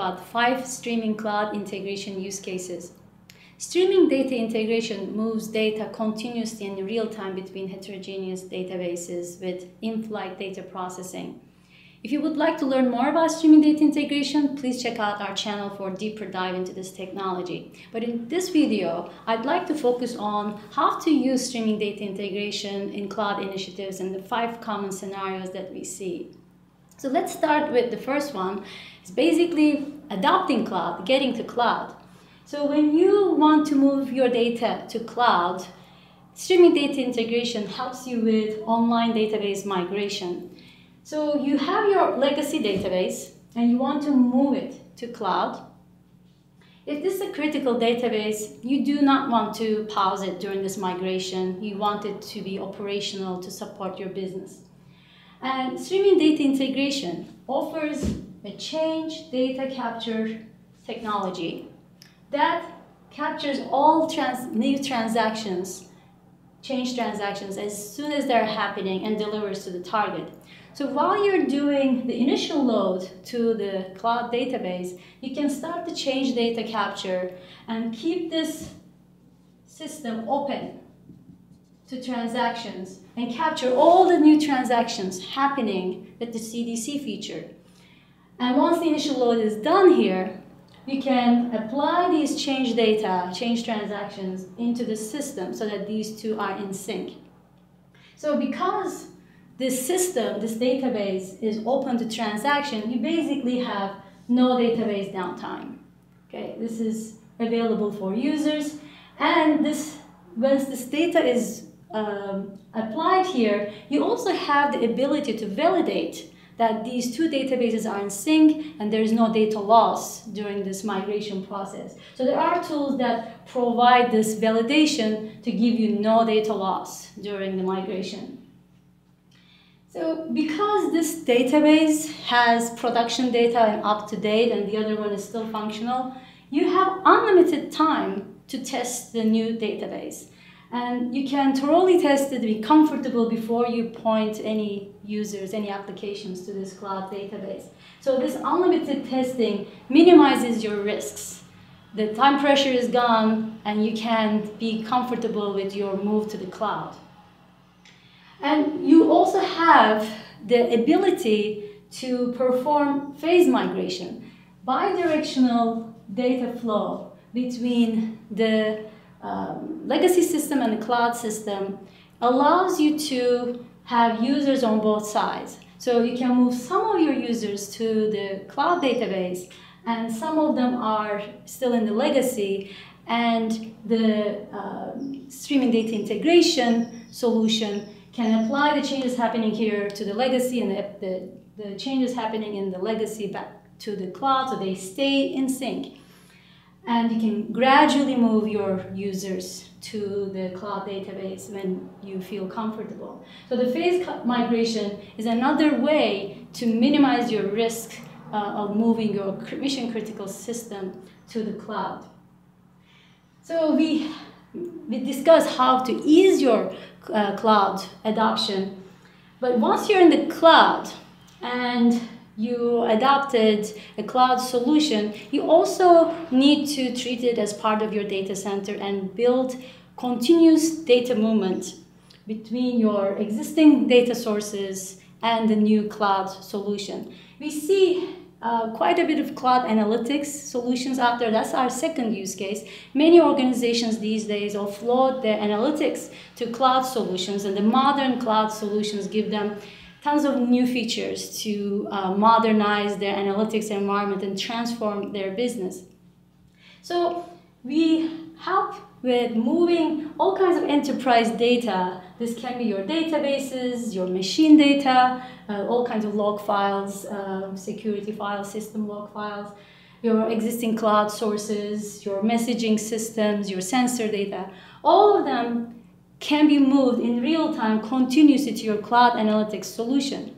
about five streaming cloud integration use cases. Streaming data integration moves data continuously in real time between heterogeneous databases with in-flight data processing. If you would like to learn more about streaming data integration, please check out our channel for a deeper dive into this technology. But in this video, I'd like to focus on how to use streaming data integration in cloud initiatives and the five common scenarios that we see. So let's start with the first one. It's basically adopting cloud, getting to cloud. So when you want to move your data to cloud, streaming data integration helps you with online database migration. So you have your legacy database and you want to move it to cloud. If this is a critical database, you do not want to pause it during this migration. You want it to be operational to support your business. And streaming data integration offers a change data capture technology that captures all trans new transactions, change transactions as soon as they're happening and delivers to the target. So while you're doing the initial load to the cloud database, you can start the change data capture and keep this system open to transactions and capture all the new transactions happening with the CDC feature. And once the initial load is done here, you can apply these change data, change transactions into the system so that these two are in sync. So because this system, this database is open to transaction, you basically have no database downtime. Okay, this is available for users and this once this data is um, applied here, you also have the ability to validate that these two databases are in sync and there is no data loss during this migration process. So there are tools that provide this validation to give you no data loss during the migration. So because this database has production data and up to date and the other one is still functional, you have unlimited time to test the new database. And you can thoroughly test it, be comfortable before you point any users, any applications to this cloud database. So this unlimited testing minimizes your risks. The time pressure is gone and you can be comfortable with your move to the cloud. And you also have the ability to perform phase migration, bidirectional data flow between the um, legacy system and the cloud system allows you to have users on both sides. So you can move some of your users to the cloud database and some of them are still in the legacy and the uh, streaming data integration solution can apply the changes happening here to the legacy and the, the, the changes happening in the legacy back to the cloud so they stay in sync and you can gradually move your users to the cloud database when you feel comfortable. So the phase migration is another way to minimize your risk uh, of moving your mission critical system to the cloud. So we, we discussed how to ease your uh, cloud adoption, but once you're in the cloud and you adopted a cloud solution, you also need to treat it as part of your data center and build continuous data movement between your existing data sources and the new cloud solution. We see uh, quite a bit of cloud analytics solutions out there. That's our second use case. Many organizations these days offload their analytics to cloud solutions, and the modern cloud solutions give them tons of new features to uh, modernize their analytics environment and transform their business. So we help with moving all kinds of enterprise data. This can be your databases, your machine data, uh, all kinds of log files, uh, security files, system log files, your existing cloud sources, your messaging systems, your sensor data. All of them can be moved in real time continuously to your cloud analytics solution.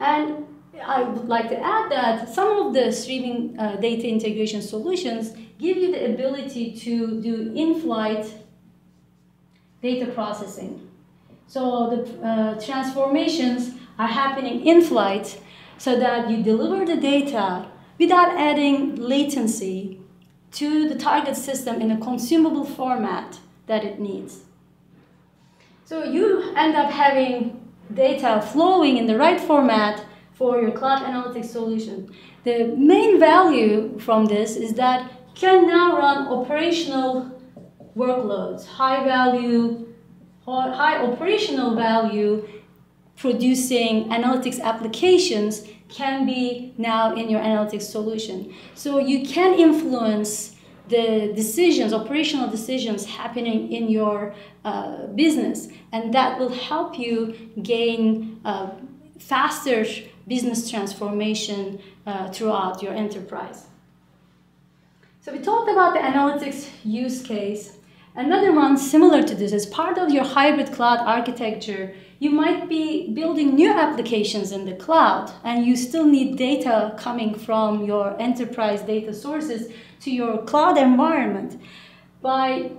And I would like to add that some of the streaming uh, data integration solutions give you the ability to do in-flight data processing. So the uh, transformations are happening in flight so that you deliver the data without adding latency to the target system in a consumable format that it needs. So you end up having data flowing in the right format for your cloud analytics solution. The main value from this is that you can now run operational workloads, high value, high operational value producing analytics applications can be now in your analytics solution. So you can influence the decisions, operational decisions happening in your uh, business, and that will help you gain uh, faster business transformation uh, throughout your enterprise. So we talked about the analytics use case. Another one similar to this is part of your hybrid cloud architecture you might be building new applications in the cloud and you still need data coming from your enterprise data sources to your cloud environment. By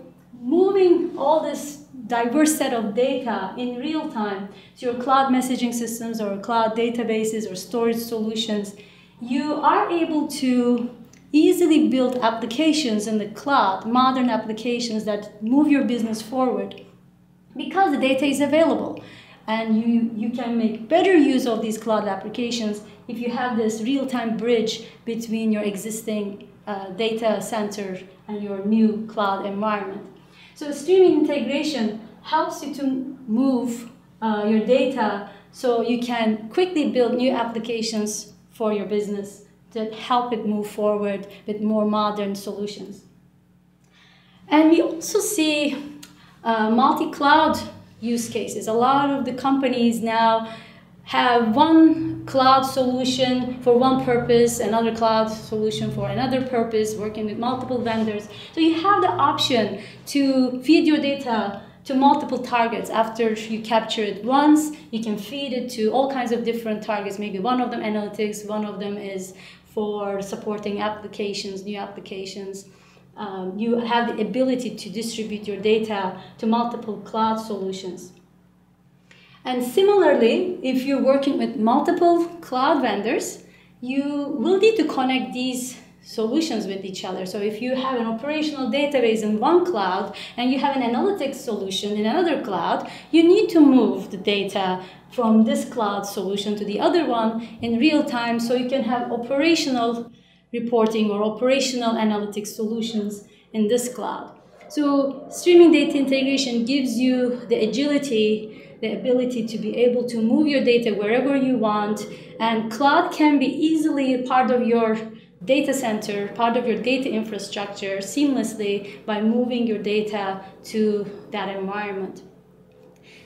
moving all this diverse set of data in real time to your cloud messaging systems or cloud databases or storage solutions, you are able to easily build applications in the cloud, modern applications that move your business forward because the data is available and you, you can make better use of these cloud applications if you have this real-time bridge between your existing uh, data center and your new cloud environment. So streaming integration helps you to move uh, your data so you can quickly build new applications for your business that help it move forward with more modern solutions. And we also see uh, multi-cloud use cases. A lot of the companies now have one cloud solution for one purpose, another cloud solution for another purpose, working with multiple vendors. So you have the option to feed your data to multiple targets. After you capture it once, you can feed it to all kinds of different targets. Maybe one of them analytics, one of them is for supporting applications, new applications um, you have the ability to distribute your data to multiple cloud solutions. And similarly, if you're working with multiple cloud vendors, you will need to connect these solutions with each other. So if you have an operational database in one cloud and you have an analytics solution in another cloud, you need to move the data from this cloud solution to the other one in real time so you can have operational reporting or operational analytics solutions in this cloud. So streaming data integration gives you the agility, the ability to be able to move your data wherever you want, and cloud can be easily part of your data center, part of your data infrastructure seamlessly by moving your data to that environment.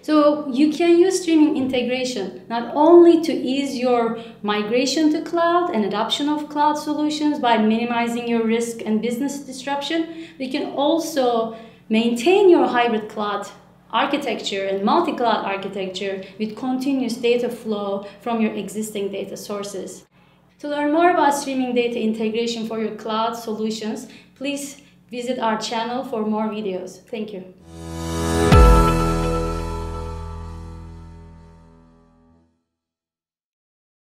So you can use streaming integration not only to ease your migration to cloud and adoption of cloud solutions by minimizing your risk and business disruption, but you can also maintain your hybrid cloud architecture and multi-cloud architecture with continuous data flow from your existing data sources. To learn more about streaming data integration for your cloud solutions, please visit our channel for more videos. Thank you.